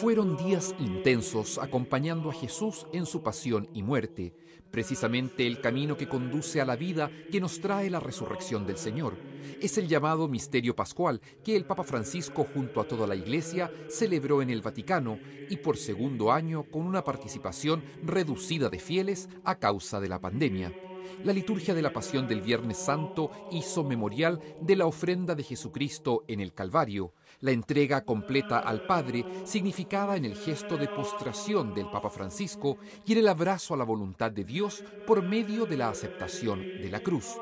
Fueron días intensos acompañando a Jesús en su pasión y muerte, precisamente el camino que conduce a la vida que nos trae la resurrección del Señor. Es el llamado misterio pascual que el Papa Francisco junto a toda la Iglesia celebró en el Vaticano y por segundo año con una participación reducida de fieles a causa de la pandemia. La liturgia de la Pasión del Viernes Santo hizo memorial de la ofrenda de Jesucristo en el Calvario, la entrega completa al Padre significada en el gesto de postración del Papa Francisco y en el abrazo a la voluntad de Dios por medio de la aceptación de la cruz.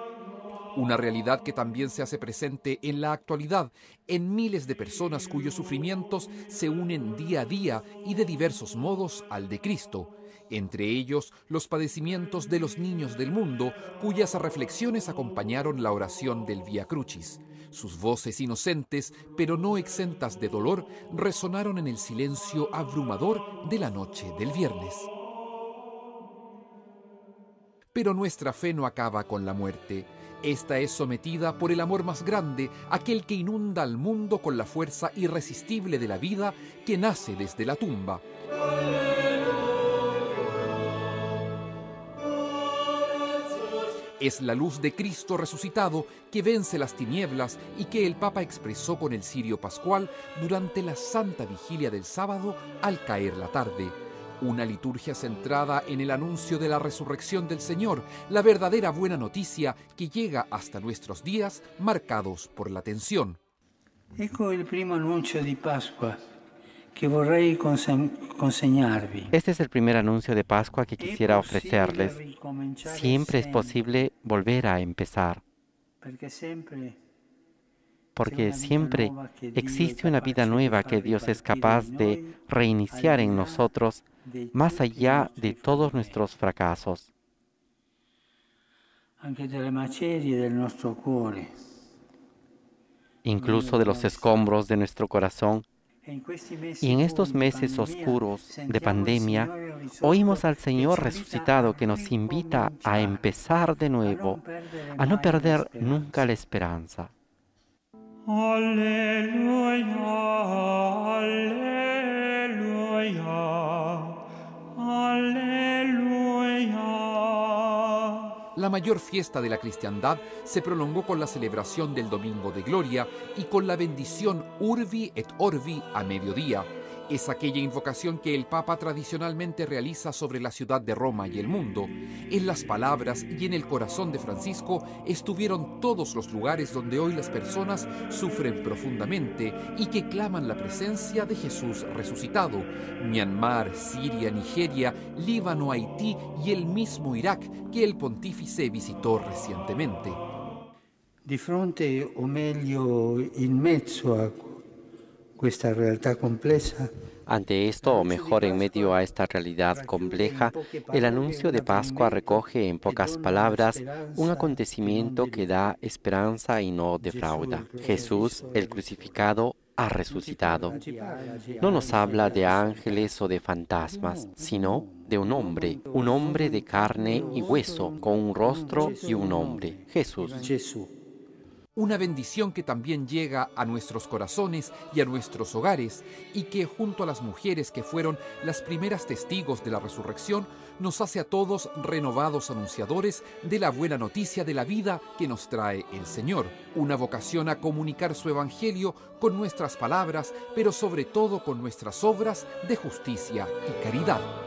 Una realidad que también se hace presente en la actualidad en miles de personas cuyos sufrimientos se unen día a día y de diversos modos al de Cristo, entre ellos los padecimientos de los niños del mundo, cuyas reflexiones acompañaron la oración del Via Crucis. Sus voces inocentes, pero no exentas de dolor, resonaron en el silencio abrumador de la noche del viernes. Pero nuestra fe no acaba con la muerte. Esta es sometida por el amor más grande, aquel que inunda al mundo con la fuerza irresistible de la vida que nace desde la tumba. Es la luz de Cristo resucitado que vence las tinieblas y que el Papa expresó con el cirio pascual durante la santa vigilia del sábado al caer la tarde. Una liturgia centrada en el anuncio de la resurrección del Señor, la verdadera buena noticia que llega hasta nuestros días marcados por la tensión. Ecco il primo annuncio di Pasqua que vorrei consegnarvi. Este es el primer anuncio de Pascua que quisiera ofrecerles. Siempre es posible volver a empezar. Porque siempre existe una vida nueva que Dios es capaz de reiniciar en nosotros más allá de todos nuestros fracasos. Incluso de los escombros de nuestro corazón y en estos meses oscuros de pandemia, oímos al Señor resucitado que nos invita a empezar de nuevo, a no perder nunca la esperanza. Aleluya, aleluya, aleluya. La mayor fiesta de la cristiandad se prolongó con la celebración del Domingo de Gloria y con la bendición Urbi et Orbi a mediodía, es aquella invocación que el Papa tradicionalmente realiza sobre la ciudad de Roma y el mundo. En las palabras y en el corazón de Francisco estuvieron todos los lugares donde hoy las personas sufren profundamente y que claman la presencia de Jesús resucitado. Myanmar, Siria, Nigeria, Líbano, Haití y el mismo Irak que el pontífice visitó recientemente. Di fronte, o meglio, in mezzo a esta realidad compleja. Ante esto, o mejor en medio a esta realidad compleja, el anuncio de Pascua recoge en pocas palabras un acontecimiento que da esperanza y no defrauda. Jesús, el crucificado, ha resucitado. No nos habla de ángeles o de fantasmas, sino de un hombre, un hombre de carne y hueso, con un rostro y un nombre, Jesús una bendición que también llega a nuestros corazones y a nuestros hogares y que junto a las mujeres que fueron las primeras testigos de la resurrección nos hace a todos renovados anunciadores de la buena noticia de la vida que nos trae el Señor, una vocación a comunicar su Evangelio con nuestras palabras, pero sobre todo con nuestras obras de justicia y caridad.